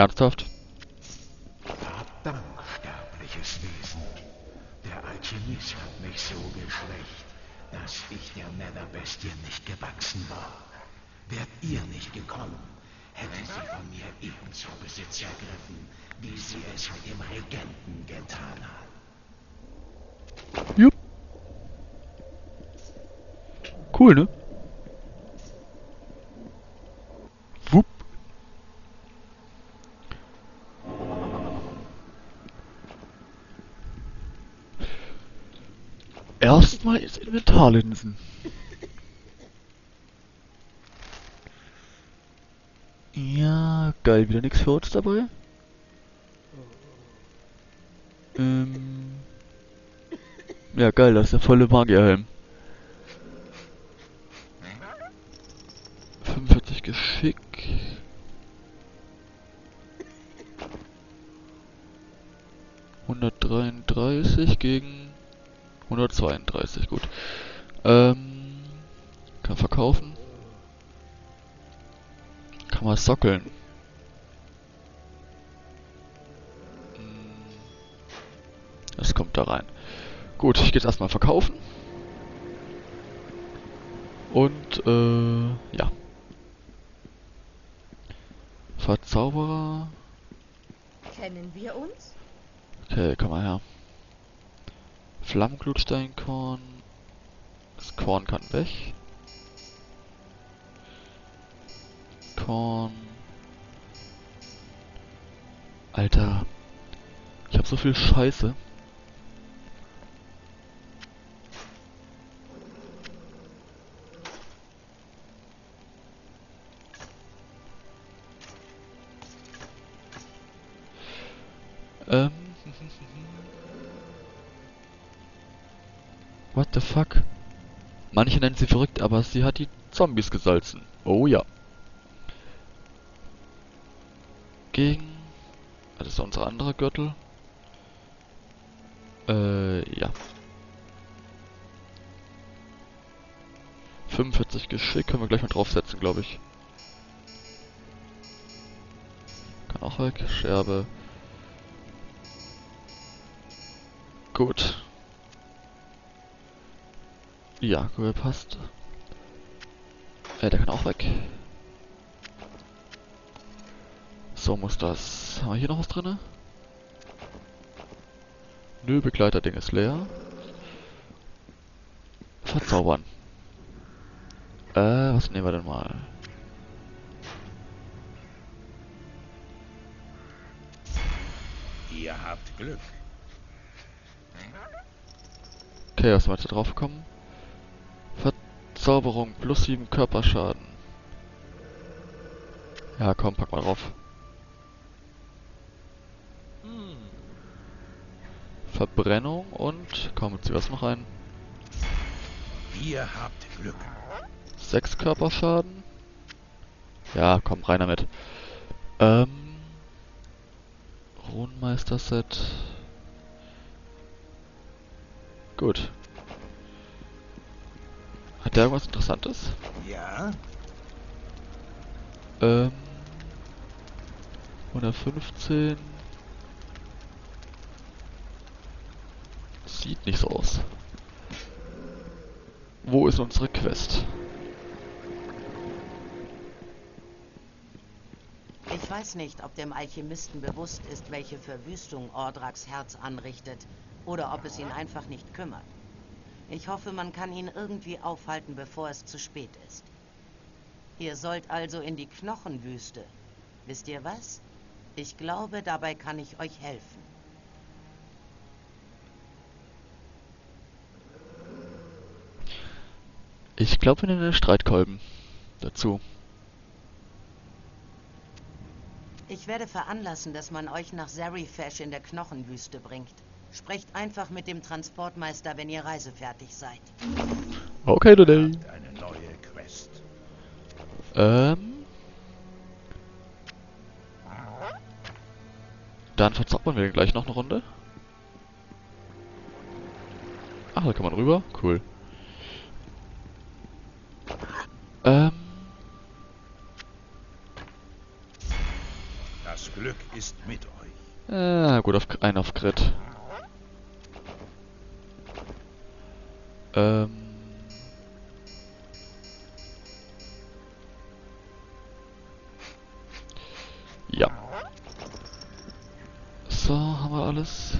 Ernsthaft? Dank, sterbliches Wesen. Der Alchemist hat mich so geschwächt, dass ich der Netherbestie nicht gewachsen war. Wärt ihr nicht gekommen, hätte sie von mir ebenso Besitz ergriffen, wie sie es mit dem Regenten getan hat. Jupp. Cool, ne? Erstmal ins Inventar linsen. Ja, geil, wieder nichts für uns dabei. Ähm. Ja, geil, das ist der volle Magierhelm. 45 Geschick. ...133 gegen... ...132, gut. Ähm... Kann verkaufen. Kann man sockeln. Hm. Das kommt da rein. Gut, ich gehe jetzt erstmal verkaufen. Und, äh, ja. Verzauberer. Kennen wir uns? Okay, komm mal her. Flammenglutsteinkorn. Das Korn kann weg. Korn. Alter. Ich hab so viel Scheiße. Ähm. What the fuck? Manche nennen sie verrückt, aber sie hat die Zombies gesalzen. Oh ja. Gegen... Das ist unser anderer Gürtel. Äh, ja. 45 Geschick können wir gleich mal draufsetzen, glaube ich. Kann auch weg. Scherbe. Gut. Ja, gut, passt. Äh, der kann auch weg. So muss das. Haben wir hier noch was drin? Nö, Begleiterding ist leer. Verzaubern. Äh, was nehmen wir denn mal? Ihr habt Glück. Okay, was jetzt da drauf gekommen? Verzauberung plus 7 Körperschaden. Ja, komm, pack mal drauf. Verbrennung und komm, jetzt zieh was noch rein. Ihr habt Glück. 6 Körperschaden. Ja, komm, rein damit. Ähm. Runenmeister-Set. Gut. Hat der irgendwas Interessantes? Ja? Ähm. 115. Sieht nicht so aus. Wo ist unsere Quest? Ich weiß nicht, ob dem Alchemisten bewusst ist, welche Verwüstung Ordraks Herz anrichtet, oder ob es ihn einfach nicht kümmert. Ich hoffe, man kann ihn irgendwie aufhalten, bevor es zu spät ist. Ihr sollt also in die Knochenwüste. Wisst ihr was? Ich glaube, dabei kann ich euch helfen. Ich glaube, wir nehmen den Streitkolben dazu. Ich werde veranlassen, dass man euch nach Zarifesh in der Knochenwüste bringt. Sprecht einfach mit dem Transportmeister, wenn ihr reisefertig seid. Okay, today. Habt eine neue Quest. Ähm. Dann verzaubern wir gleich noch eine Runde. Ach, da kann man rüber. Cool. Ähm. Das Glück ist mit euch. Äh, gut, auf, ein auf Crit. Ähm. Ja. So, haben wir alles.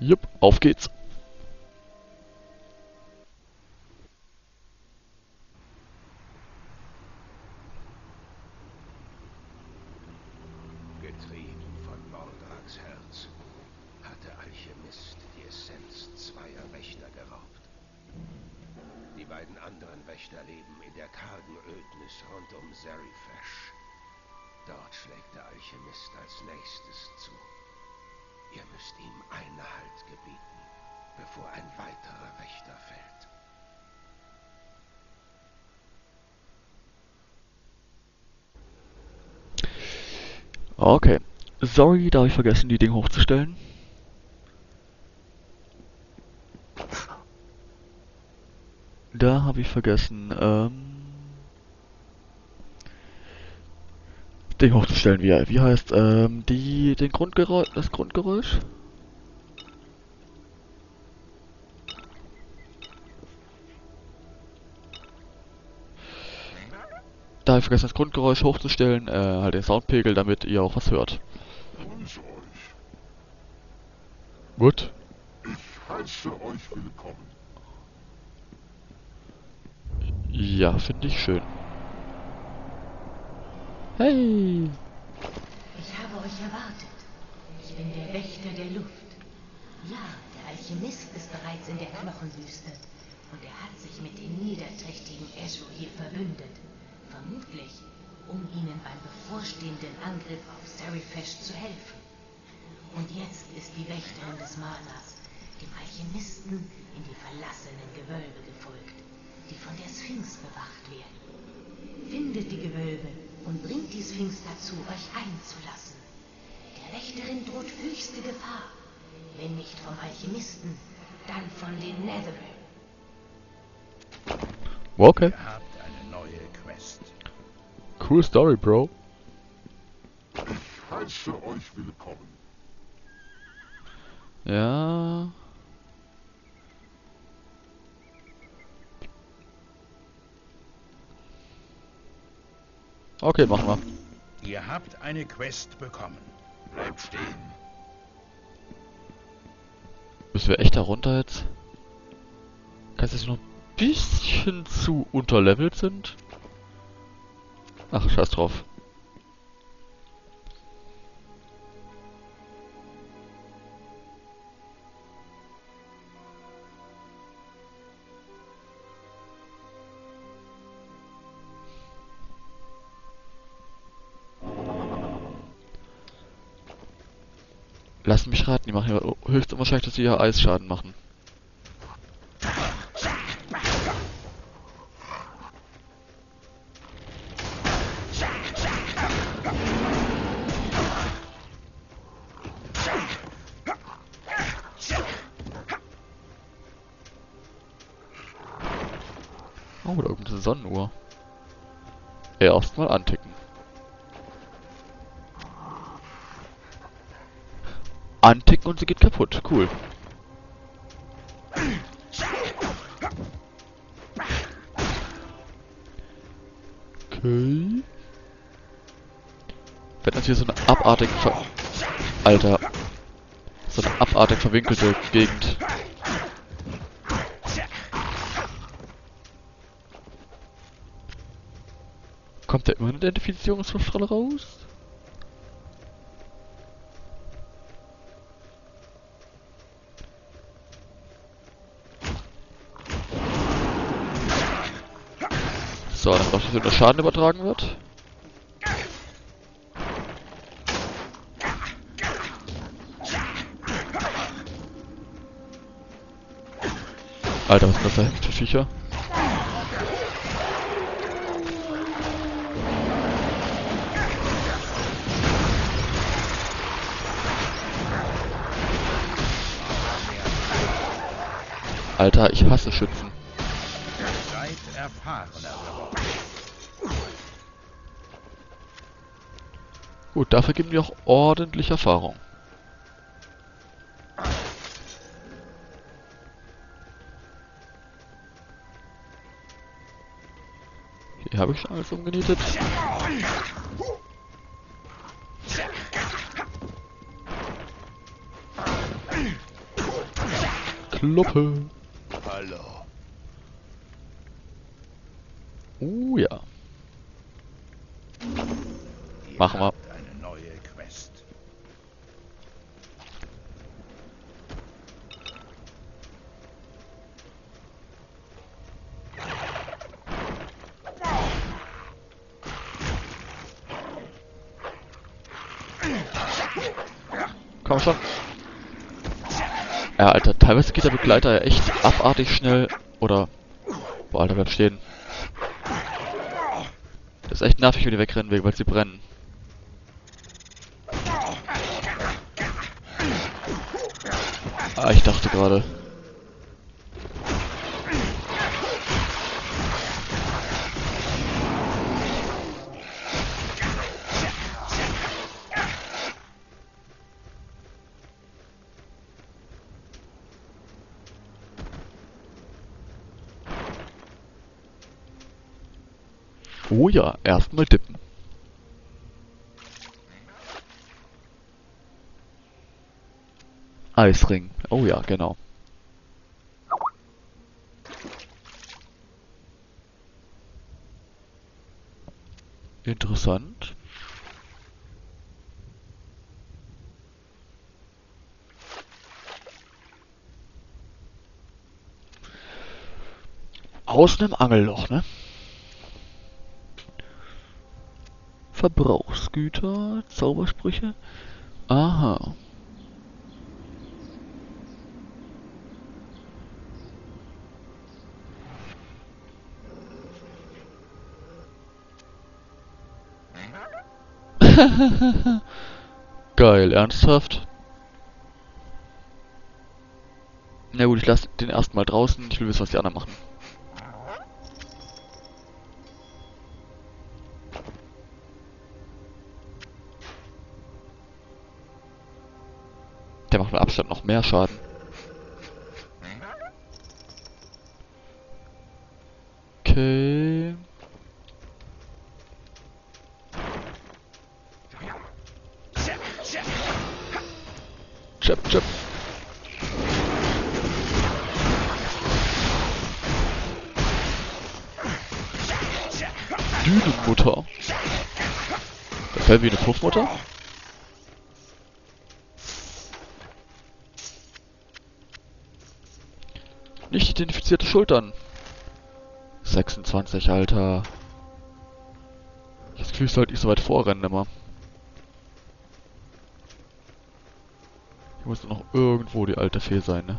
Jupp, auf geht's. Getrieben von Mordraks Herz hat der Alchemist die Essenz zweier Wächter geraubt. Die beiden anderen Wächter leben in der kargen Ödnis rund um Zerifesh. Dort schlägt der Alchemist als nächstes zu. Ihr müsst ihm Einhalt gebieten, bevor ein weiterer Wächter fällt. Okay. Sorry, da habe ich vergessen, die Dinge hochzustellen. Da habe ich vergessen, ähm... Ding hochzustellen, wie, wie heißt, ähm, die, den Grundgeräusch, das Grundgeräusch? Da habe ich vergessen, das Grundgeräusch hochzustellen, äh, halt den Soundpegel, damit ihr auch was hört. Gut. Ich heiße euch willkommen. Ja, finde ich schön. Hey! Ich habe euch erwartet. Ich bin der Wächter der Luft. Ja, der Alchemist ist bereits in der Knochenwüste und er hat sich mit den niederträchtigen Ezro hier verbündet. Vermutlich, um ihnen beim bevorstehenden Angriff auf Serifesh zu helfen. Und jetzt ist die Wächterin des Malers dem Alchemisten in die verlassenen Gewölbe gefolgt, die von der Sphinx bewacht werden. Findet die Gewölbe und bringt die Sphinx dazu, euch einzulassen. Der Wächterin droht höchste Gefahr. Wenn nicht vom Alchemisten, dann von den Netheril. Okay. Ihr habt eine neue Quest. Cool Story, Bro. Ich heiße euch willkommen. Ja. Okay, machen wir. Ihr habt eine Quest bekommen. Bleibt stehen. Müssen wir echt da runter jetzt? Kann es dass wir noch ein bisschen zu unterlevelt sind? Ach, scheiß drauf. Machen höchst unwahrscheinlich, dass sie ja Eisschaden machen. Oh, da oben ist eine Sonnenuhr. Erstmal anticken. Anticken und sie geht kaputt. Cool. Okay. Das hier so eine abartig ver... Alter. So eine abartig verwinkelte Gegend. Kommt da immer eine Identifizierungsschriftstrahle raus? So, dann braucht dass der Schaden übertragen wird. Alter, was sind das da für Viecher? Alter, ich hasse Schützen. Gut, dafür geben wir auch ordentlich Erfahrung. Hier habe ich schon alles umgenietet. Kloppe. Hallo. Uh ja. Machen wir. Komm schon. Ja, Alter, teilweise geht der Begleiter ja echt abartig schnell. Oder... Boah, Alter, bleib stehen. Das ist echt nervig, wenn die wegrennen will, weil sie brennen. Ah, ich dachte gerade. Oh ja, erst mal dippen. Eisring. Oh ja, genau. Interessant. Aus einem Angelloch, ne? Verbrauchsgüter, Zaubersprüche. Aha. Geil, ernsthaft? Na gut, ich lasse den erstmal draußen. Ich will wissen, was die anderen machen. machen mit Abstand noch mehr Schaden. Okay. Chip, chip. Dünenmutter. Das fällt wie eine Puffmutter? identifizierte Schultern. 26, Alter. Das Gefühl, ich sollte nicht so weit vorrennen immer. Hier muss noch irgendwo die alte Fee sein, ne?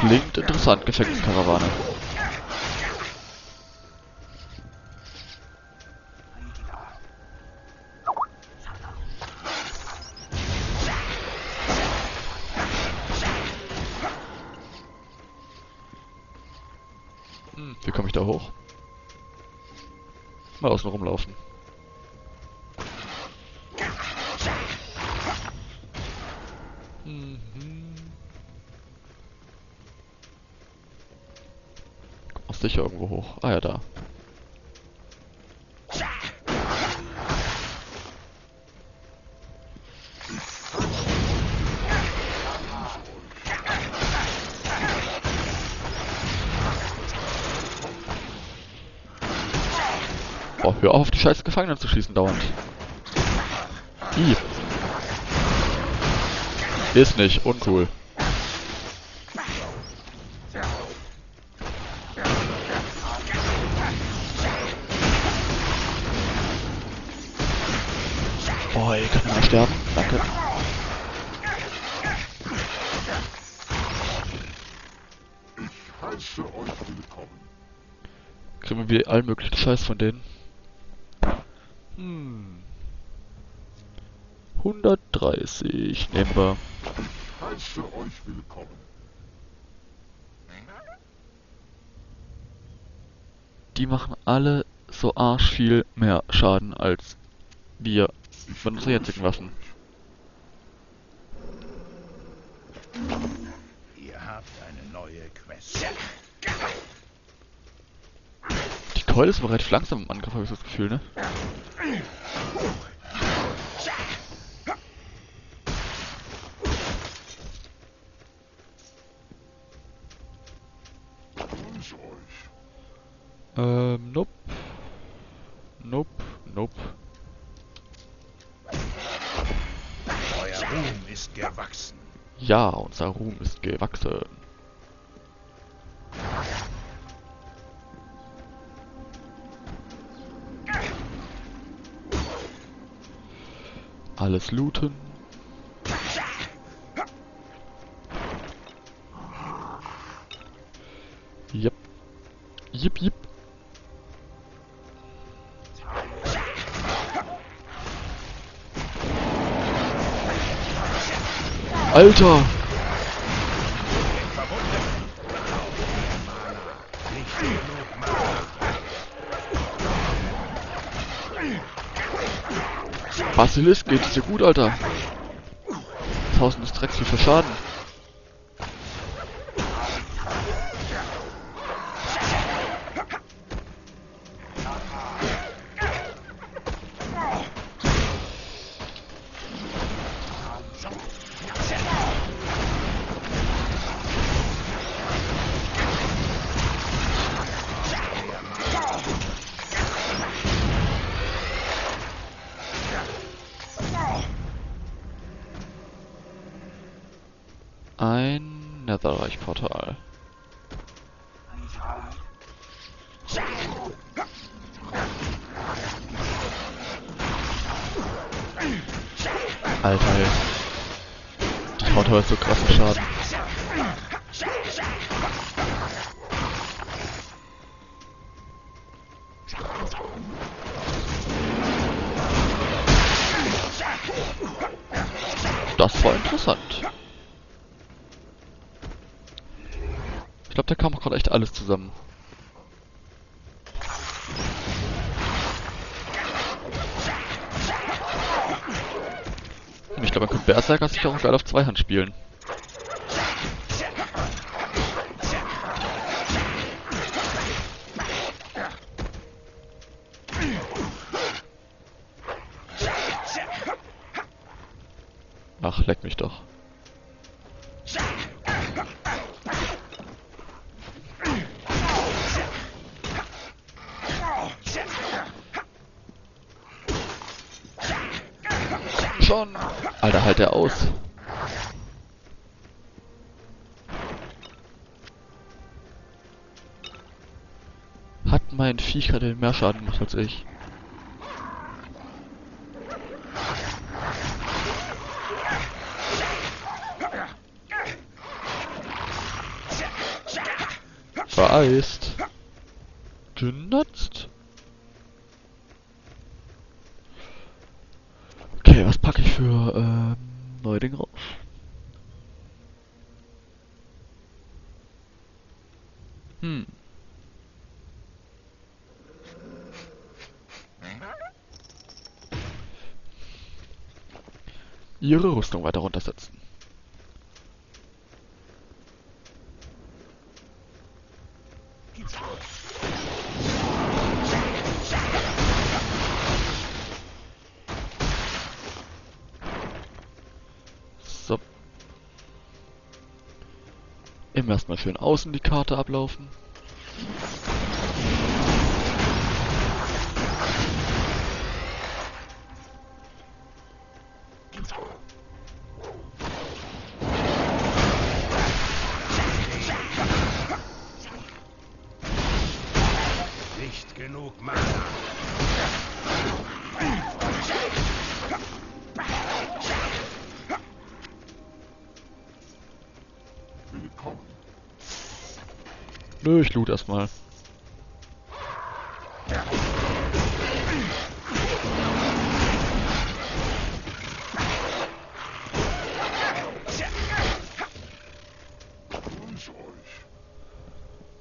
Klingt interessant, Gefängniskarawane. Wie komme ich da hoch? Mal außen rumlaufen. Mhm. Komm sicher irgendwo hoch. Ah ja, da. Oh, hör auf, die scheiß Gefangenen zu schießen dauernd. Die. Ist nicht, uncool. Oh, ihr könnt mal sterben. Danke. Kriegen wir allen möglichen Scheiß von denen. ich nehmbar. Heiße euch willkommen. Die machen alle so arsch viel mehr Schaden als wir von unseren jetzigen Waffen. Ihr habt eine neue Quest. Die Keule ist aber relativ langsam im Angriff, habe ich das Gefühl, ne? Ja, unser Ruhm ist gewachsen. Alles looten. Yep. Yip, yip. Alter! Basilisk geht dir gut, Alter. Tausend des Drecks, wie viel Schaden. Ein echt alles zusammen. Ich glaube, man könnte Berserker sich auch geil auf Zweihand spielen. Ach, leck mich doch. Schon. Alter, halt der aus. Hat mein Viech gerade mehr Schaden gemacht als ich. Vereist. Genutzt. Okay, was packe ich für ähm, Dinge raus? Hm. Ihre Rüstung weiter runtersetzen. Erstmal schön außen die Karte ablaufen. Nö, ich loot erstmal.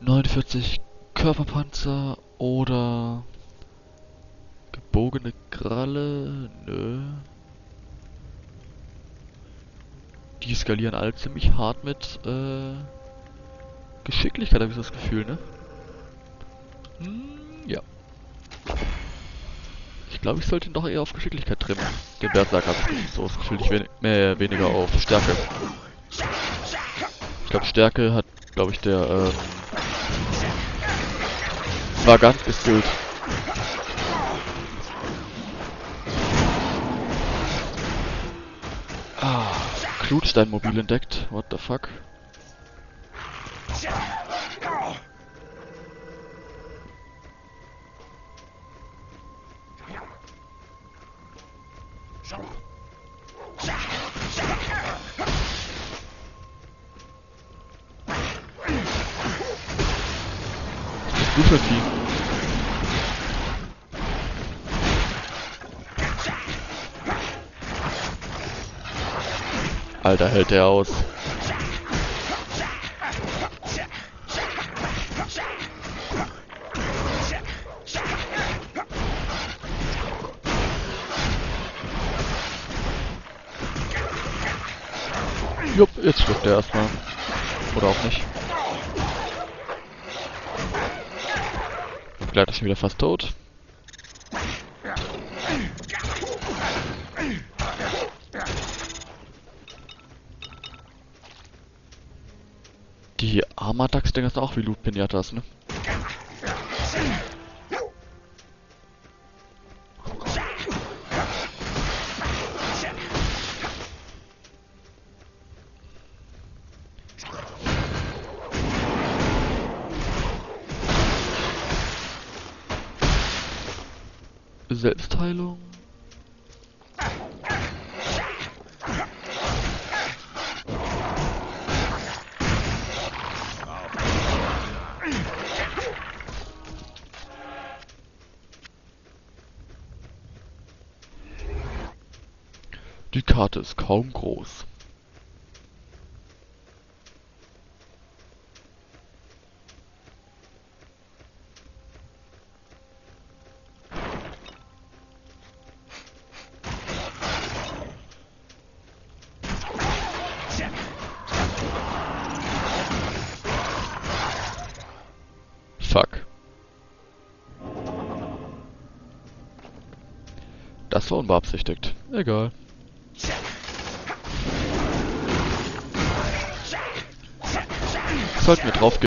49 Körperpanzer Oder gebogene Kralle? Nö. Die skalieren alle ziemlich hart mit äh, Geschicklichkeit, habe ich das Gefühl, ne? Hm, ja. Ich glaube, ich sollte ihn doch eher auf Geschicklichkeit trimmen. Den Berserker habe ich so das Gefühl, ich wen mehr, weniger auf Stärke. Ich glaube, Stärke hat, glaube ich, der, ähm, war ganz geskillt. Ah, Klutsteinmobil entdeckt. What the fuck? Ein Vieh? Alter, hält der aus. Jupp, jetzt stirbt er erstmal. Oder auch nicht. Begleiter ist schon wieder fast tot. Die Armadax-Dinger sind auch wie Loot-Pinatas, ne? Die Karte ist kaum groß. Fuck. Das war unbeabsichtigt. Egal. Sollten wir drauf